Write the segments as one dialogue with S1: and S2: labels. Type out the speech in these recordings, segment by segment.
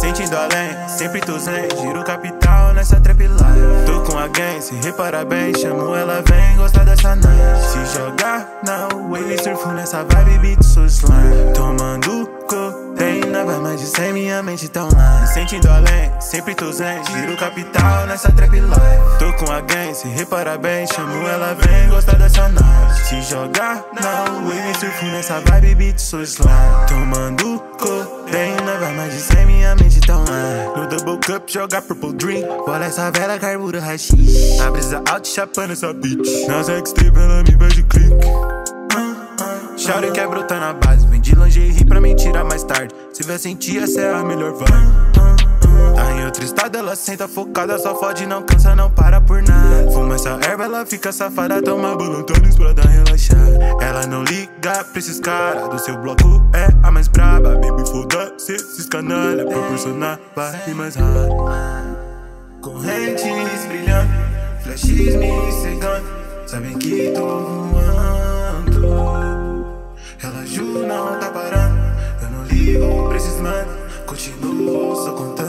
S1: Sentindo além, sempre tô zen Giro capital se repara bem Chamo ela, vem gostar dessa night. Se jogar na wave, surfo nessa vibe Beat so slime. Tomando codeína, vai mais de 100 Minha mente tá online. Sentindo além, sempre tô zen. Giro capital nessa trap life. Tô com alguém, se repara bem Chamo ela, vem gostar dessa night. Se jogar na wave, surfo nessa vibe Beat so slime. Tomando codeína, vai mais de 100 cup, joga purple drink. Bola essa vela, carbura rachixe A brisa alta, chapando essa bitch Nas X-Tape, ela me vai de clique. Shawty quer brotar na base. Vem de lingerie pra me tirar mais tarde. Se vier sentir, essa é a melhor vibe ela senta focada Só fode, não cansa, não para por nada. Fuma essa erva, ela fica safada Toma bolontones pra dar relaxada. Ela não liga pra esses caras Do seu bloco é a mais braba. Baby, foda-se esses canalha Proporcionar vai mais rápido Correntes brilhando Flashes me cegando. Sabem que tô voando. Relógio não tá parando. Eu não ligo pra esses mano. Continuo só contando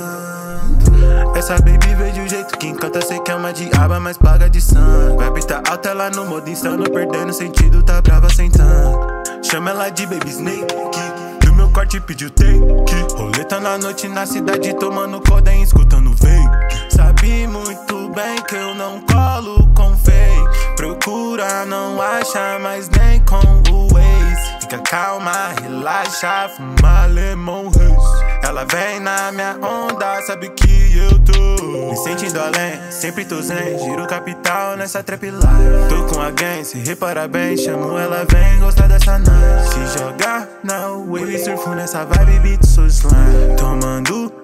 S1: Essa baby veio de um jeito que encanta Sei que é uma diaba, mas paga de sangue. Vibe tá alta lá no modo insano Perdendo sentido, tá brava sentando Chama ela de baby snake. Do meu corte pediu take. Roleta na noite na cidade Tomando codein, escutando fake. Sabe muito bem que eu não colo com fake. Procura, não acha, mas nem com o Waze. Fica calma, relaxa, fuma lemon haze Ela vem na minha onda, sabe que eu tô Me sentindo além, sempre tô zen. Giro capital nessa trap life Tô com alguém, se repara bem. Chamo ela, vem gostar dessa night. Se jogar na wave, surfo nessa vibe Beat so slime Tomando